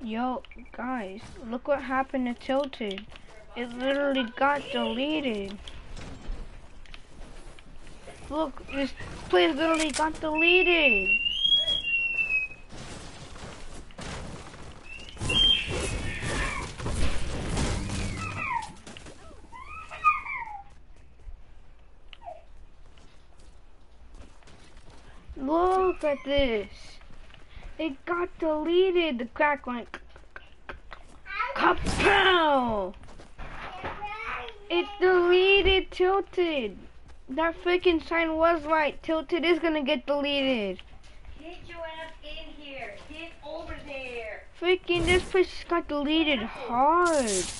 Yo, guys, look what happened to Tilted. It literally got deleted. Look, this place literally got deleted. Look at this. It got deleted. The crack went kapow. It deleted Tilted. That freaking sign was right. Tilted is gonna get deleted. Get your ass in here. Get over there. Freaking this place just got deleted hard. Get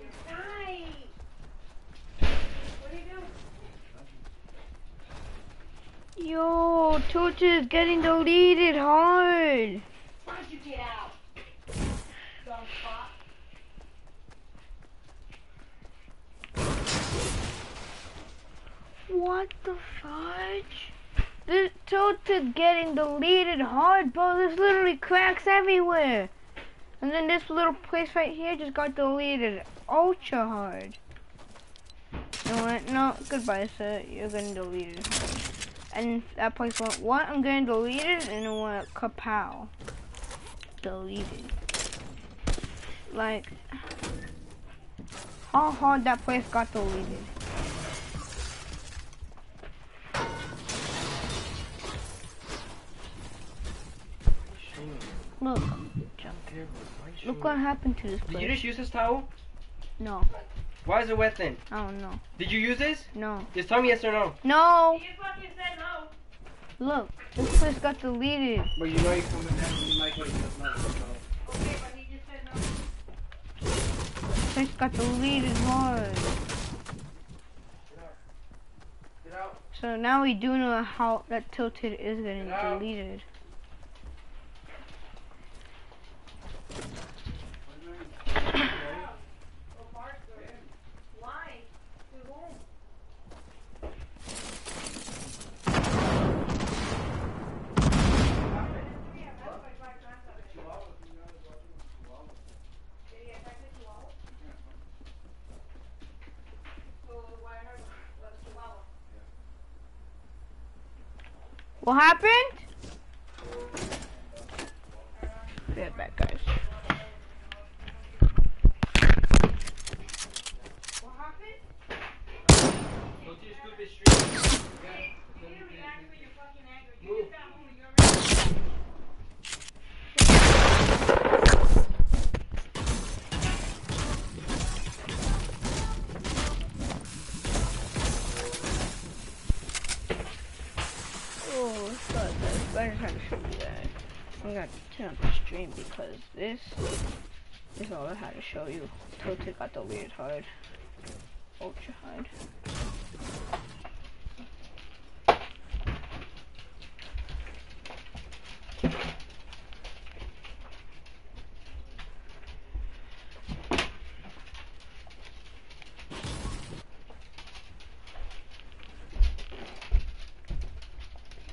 inside. What are you doing? Yo, Tilted is getting deleted hard. Why don't you get out? What the fudge? This Tilted getting deleted hard, bro. There's literally cracks everywhere. And then this little place right here just got deleted ultra hard. You know what? No, goodbye, sir. You're getting deleted hard. And that place went, what? I'm gonna delete it And it went kapow. Deleted. Like, how hard that place got deleted. Look, look what happened to this place. Did you just use this towel? No, Why is it wet then? I don't know. Did you use this? No. Just tell me yes or no. No! You fucking no. Look, this place got deleted. But you know you come in there and you like what you just know. Okay, but he just said no. This place got deleted hard. Get out. So now we do know how that tilted is getting Get out. deleted. Why? We won't. What happened? Be right back, guys. I just had to show you that. I'm gonna turn up the stream because this is all I had to show you. Tilted got deleted hard. Ultra hard.